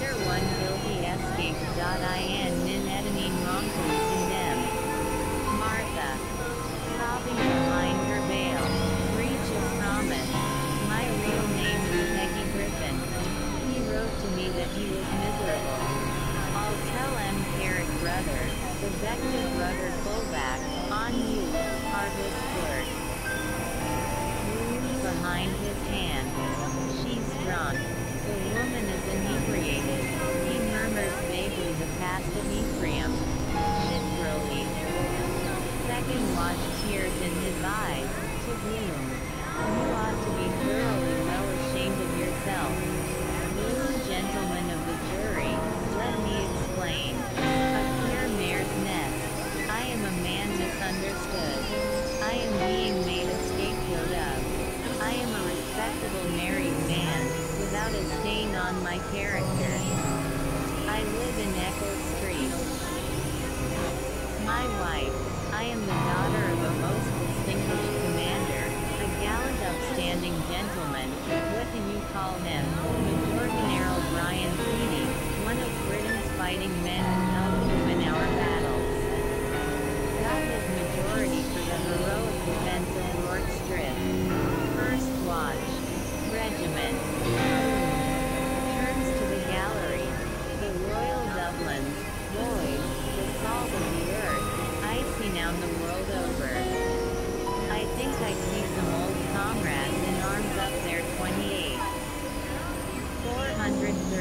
better one will be asking. In the Ephraim. Shit really. Second watch tears in his eyes, to gloom. You ought to be thoroughly well ashamed of yourself. You gentlemen of the jury, let me explain. A pure mare's nest. I am a man misunderstood. I am being made a scapegoat of. I am a respectable married man, without a stain on my character. I live in Eccles Street. My wife. I am the daughter of a most distinguished commander, a gallant upstanding gentleman, what do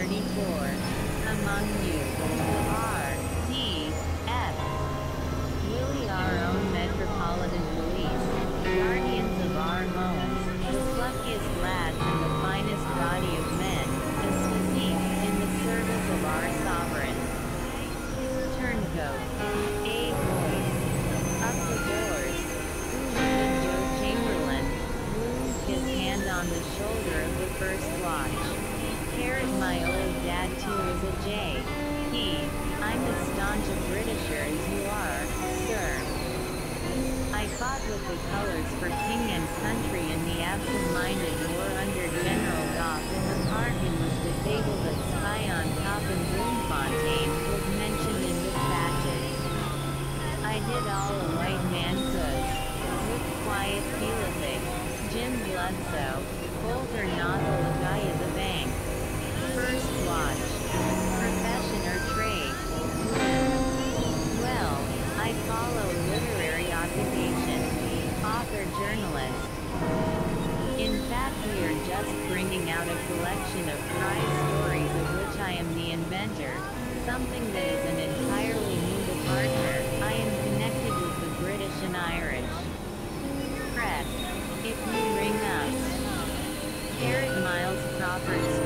434. Among you. R. my old dad too is a J. He. I'm as staunch a Britisher as you are, sir. I fought with the colors for king and country in the absent-minded war under General Gough in the park and was disabled at Spion Kop and was mentioned in dispatches. I did all a white man could. With quiet Felix, Jim Bludso, Bolter Nozzle journalist. In fact we are just bringing out a collection of prize stories of which I am the inventor, something that is an entirely new departure. I am connected with the British and Irish. Press. If you ring us. Garrett Myles Crawford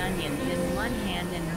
onions in one hand and